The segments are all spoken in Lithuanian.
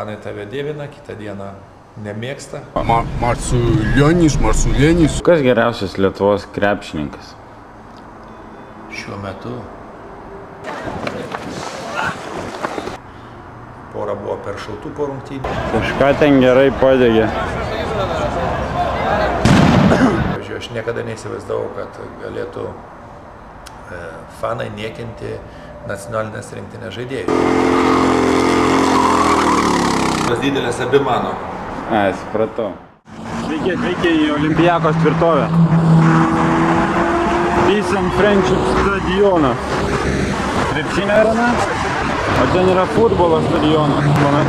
fanai tave dievina, kitą dieną nemėgsta. Ma Marsulionis, Marsulienis. Kas geriausias Lietuvos krepšininkas? Šiuo metu pora buvo per šaltų po rungtynių. Kažką ten gerai padegė. Aš niekada neįsivaizdavau, kad galėtų e, fanai niekinti nacionalinės rinktinės žaidėjų. Tas didelės abi mano. A, supratau. Sveiki atvykę į Olimpijakos tvirtovę. Peace and Friendship stadioną. Krepšinio arena. O ten yra futbolo stadionas. pana-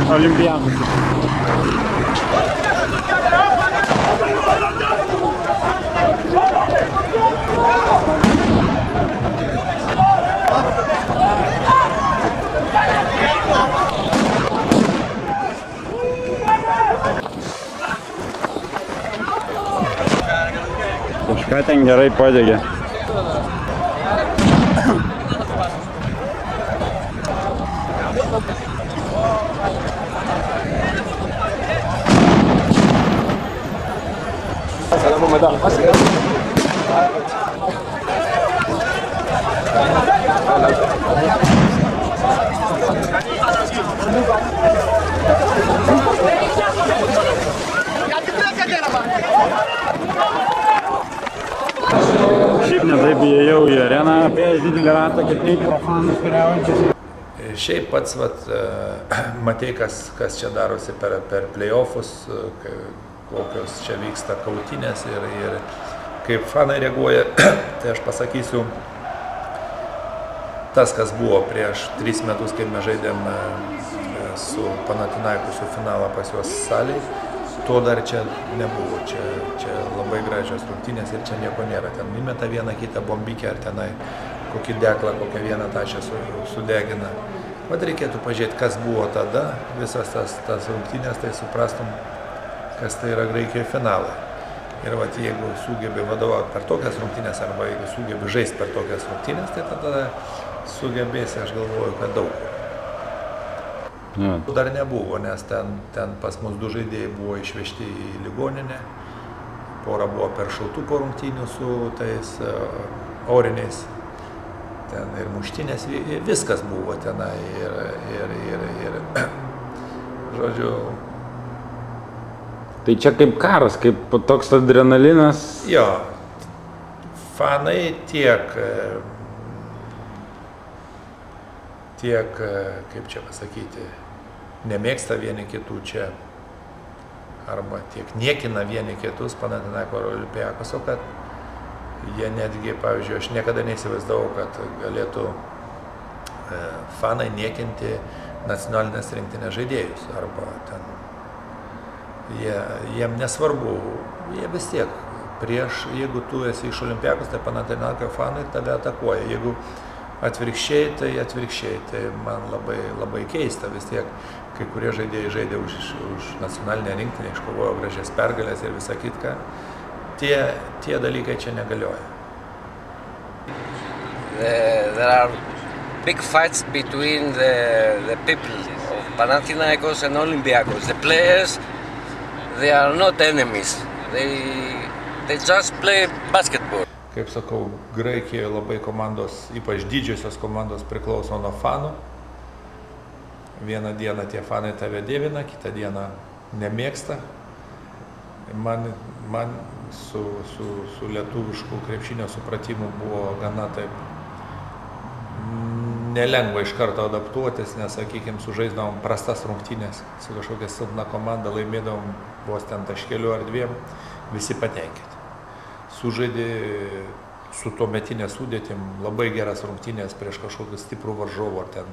Olimpijakos. Kažką ten gerai padegė. Šiaip netaip įėjau į areną, apie didelį ratą, kad nei pro fanus kariaujančius. E, Šiaip pats vat, e, matei, kas, kas čia darosi per, per playoffus, e, kokios čia vyksta kautinės ir, ir kaip fanai reaguoja, tai aš pasakysiu, tas, kas buvo prieš tris metus, kai mes žaidėm su Panatinaikusiu finalą pas juos salėje, to dar čia nebuvo. Čia, čia labai gražios rungtynės ir čia nieko nėra. Ten įmeta vieną kitą bombikę ar tenai kokį deklą, kokią vieną tašę su, sudegina. Vat reikėtų pažiūrėti, kas buvo tada, visas tas, tas rungtynės, tai suprastum, kas tai yra Graikijoje finalai. Ir vat, jeigu sugebi vadovauti per tokias rungtynės arba jeigu sugebi žaisti per tokias rungtynės, tai tada sugebėsi, aš galvoju, kad daug. Ja. Dar nebuvo, nes ten, ten pas mus du žaidėjai buvo išvežti į ligoninę, pora buvo per šaltų po rungtynių su tais e, oriniais, ten ir muštinės, vi- viskas buvo tenai ir, ir, ir, ir žodžiu, Tai čia kaip karas, kaip toks adrenalinas. jo, fanai tiek, e, tiek, e, kaip čia pasakyti, nemėgsta vieni kitų čia, arba tiek niekina vieni kitus, Panathinaiko ar Olimpiakos, o kad jie netgi, pavyzdžiui, aš niekada neįsivaizdavau, kad galėtų e, fanai niekinti nacionalinės rinktinės žaidėjus, arba ten jie, jiem nesvarbu, jie vis tiek prieš, jeigu tu esi iš olimpiakos, tai Panathinaiko fanai tave atakuoja, jeigu atvirkščiai, tai atvirkščiai, tai man labai, labai keista vis tiek, kai kurie žaidėjai žaidė už, už nacionalinę rinktinę, iškovojo gražias pergalės ir visą kitką, tie, tie dalykai čia negalioja. the, there are big fights between the, the people of Panathinaikos and Olympiacos. The players, they are not enemies. They, they just play basketball. Kaip sakau, Graikijoje labai komandos, ypač didžiosios komandos priklauso nuo fanų. Vieną dieną tie fanai tave dievina, kitą dieną nemėgsta. Man, man su, su, su lietuvišku krepšinio supratimu buvo gana taip mm, nelengva iš karto adaptuotis, nes, sakykime, sužaisdavom prastas rungtynės su kažkokia silpna komanda, laimėdavom vos ten taškeliu ar dviem, visi patenkinti sužaidė su tuo metinė sudėtim labai geras rungtynės prieš kažkokį stiprų varžovą, ar ten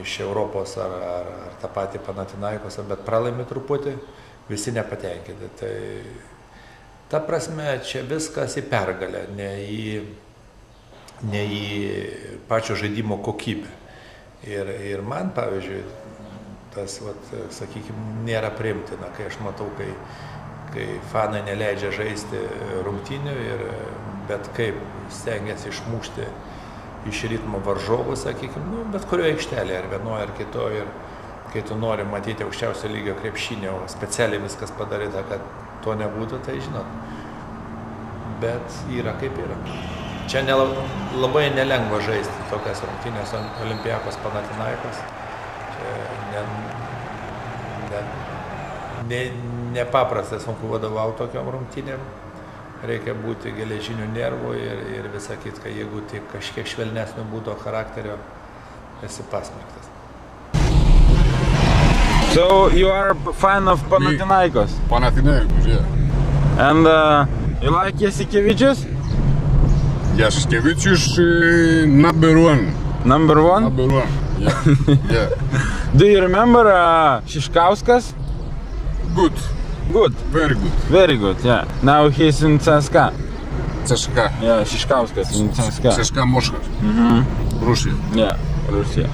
iš Europos, ar, ar, ar tą patį Panatinaikos, bet pralaimi truputį, visi nepatenkinti. Tai ta prasme, čia viskas į pergalę, ne į, ne į pačio žaidimo kokybę. Ir, ir man, pavyzdžiui, tas, vat, sakykime, nėra priimtina, kai aš matau, kai kai fanai neleidžia žaisti rungtynių ir bet kaip stengiasi išmušti iš ritmo varžovų, sakykime, nu, bet kurioje aikštelėje, ar vienoje, ar kitoje. Ir, kai tu nori matyti aukščiausio lygio krepšinį, o specialiai viskas padaryta, kad to nebūtų, tai žinot. Bet yra kaip yra. Čia nela, labai nelengva žaisti tokias rungtynės Olimpijakos Panatinaikos. Čia ne, ne, ne, nepaprastai sunku vadovauti tokiam rungtynėm reikia būti geležiniu nervu ir, ir visą kitką, jeigu tik kažkiek švelnesnio būdo charakterio esi pasmerktas. So you are a fan of Panathinaikos? Me. Panathinaikos, yeah. And uh, you like Yasikevicius? Yasikevicius uh, number one. Number one? Number one, yeah. yeah. Do you remember uh, Shishkauskas? Good. Good. Very good. Very good, yeah. Now he's in CSKA. CSKA. Yeah, Šiškauskas in CSKA. CSKA Moscow. Rusija. Yeah, Rusija.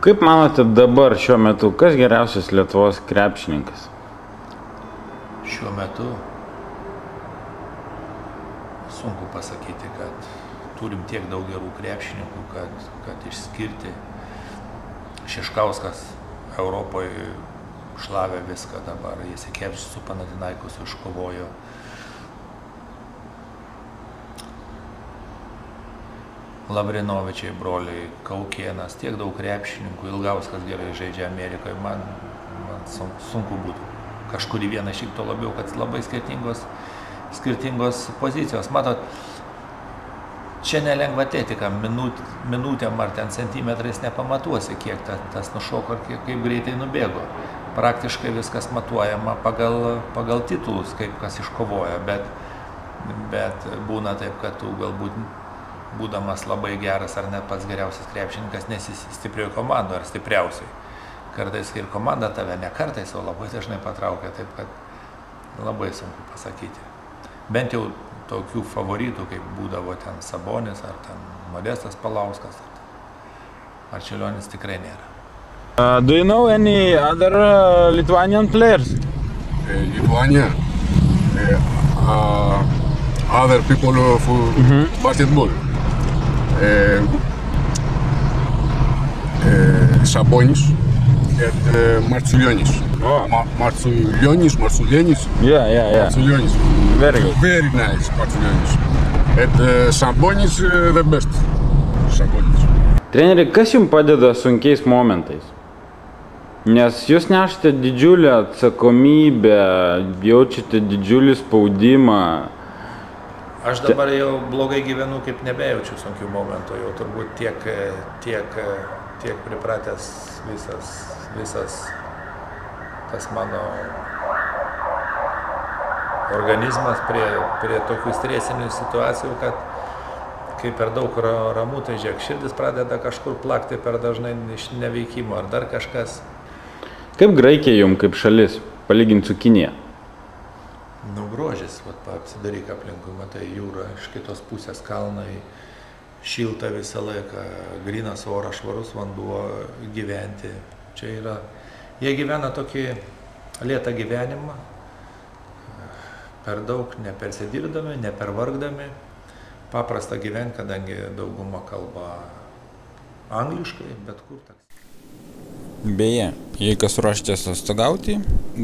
Kaip manote dabar šiuo metu, kas geriausias Lietuvos krepšininkas? Šiuo metu sunku pasakyti, kad turim tiek daug gerų krepšininkų, kad, kad išskirti Šeškauskas Europoje šlavė viską dabar, jis įkepšis su Panadinaikus iškovojo. Lavrinovičiai, broliai, Kaukienas, tiek daug krepšininkų, Ilgauskas gerai žaidžia Amerikoje, man, man sun- sunku būtų kažkurį vieną šiek to labiau, kad labai skirtingos, skirtingos pozicijos. Matot, čia nelengva tėtika, minut, minutėm ar ten centimetrais nepamatuosi, kiek ta, tas nušoko ir kiek, kaip greitai nubėgo. Praktiškai viskas matuojama pagal, pagal titulus, kaip kas iškovoja, bet, bet būna taip, kad tu galbūt būdamas labai geras ar net pats geriausias krepšininkas nesi stiprioji komanda ar stipriausiai. Kartais ir komanda tave ne kartais, o labai dažnai patraukia, taip kad labai sunku pasakyti. Bent jau tokių favoritų, kaip būdavo ten Sabonis ar ten Modestas Palauskas ar Marčiulionis tikrai nėra. Uh, do you know any other uh, Lithuanian players? Uh, Lithuania. Uh, uh, other people of uh, basketball. Uh, uh, Sabonis and uh, Martsulionis. Oh. Ma- Martsulionis, Martsulienis, Yeah, yeah, yeah. Martsulionis. Very good. Very nice, Martsulionis. And uh, Sabonis uh, the best. Sabonis. Treneri, kas jums padeda sunkiais momentais? Nes jūs nešate didžiulę atsakomybę, jaučiate didžiulį spaudimą. Aš dabar jau blogai gyvenu, kaip nebejaučiu sunkių momentų, jau turbūt tiek, tiek, tiek pripratęs visas, visas tas mano organizmas prie, prie tokių stresinių situacijų, kad kai per daug ra- ramu, tai žiūrėk, širdis pradeda kažkur plakti per dažnai iš neveikimo ar dar kažkas. Kaip Graikija jums kaip šalis, palyginti su Kinija? Nu, grožis, apsidaryk aplinkui, matai jūrą, iš kitos pusės kalnai, šilta visą laiką, grinas oras, švarus vanduo, gyventi. Čia yra, jie gyvena tokį lėtą gyvenimą, per daug nepersidirbdami, nepervargdami, paprasta gyventi, kadangi dauguma kalba angliškai, bet kur tas. Beje, jei kas ruoštės atostogauti,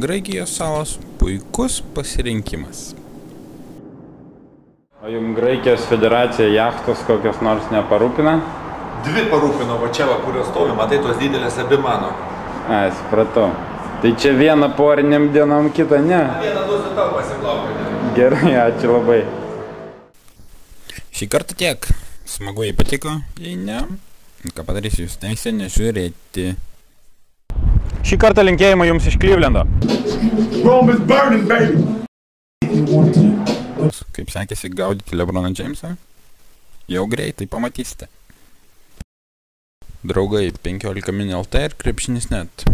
Graikijos salos puikus pasirinkimas. O jums Graikijos federacija jachtos kokios nors neparūpina? Dvi parūpino, va čia, va, kurios stovi, matai tos didelės abi mano. A, supratau. Tai čia vieną poriniam dienom, kitą ne. Vieną duosiu tau pasiplaukti. Gerai, ačiū labai. Šį kartą tiek. Smagu, jei patiko, jei ne, ką padarysiu, jūs teisė nežiūrėti. Šį kartą linkėjimai jums iš Klyvlendo. Rome is burning, baby! Kaip sekėsi gaudyti Lebroną Jamesą? Jau greitai pamatysite. Draugai 15 min LT ir krepšinis net.